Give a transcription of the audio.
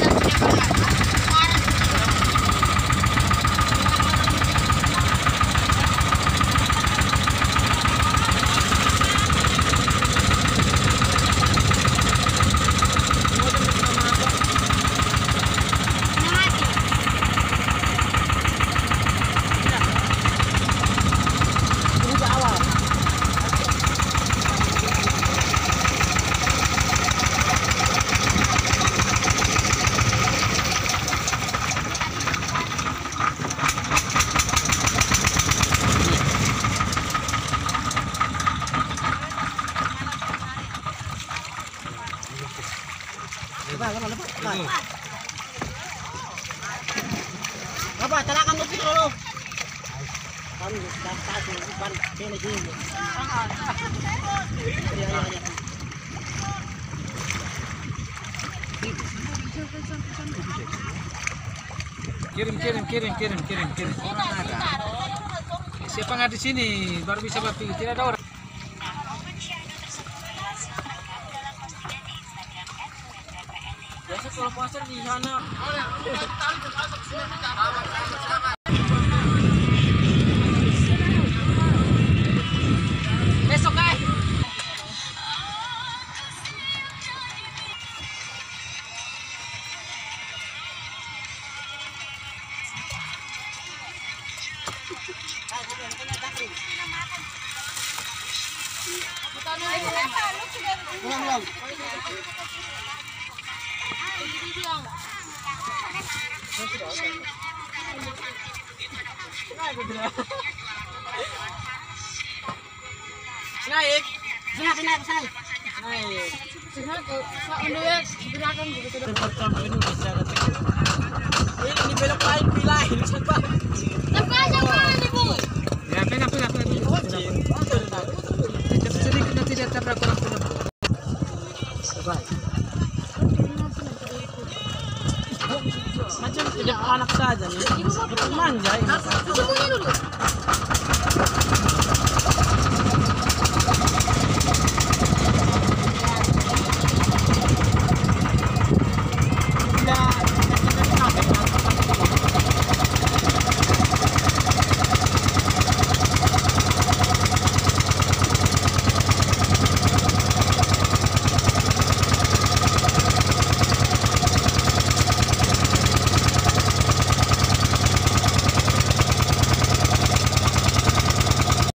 那直接放那 Lepas, lepas, lepas. lepas. Lepas, ban. Kirim, kirim, kirim, kirim, kirim, kirim. Siapa nggak di sini baru bisa bapi. Tidak ada orang. Kalau puasa di sana. Besok guys. Ulang ulang. Naik. Sana sana sana. Naik. Tempat kamu ini bisa Ini belok lain pilahin siapa? Ya, Macam anak saja nih. Manja ini.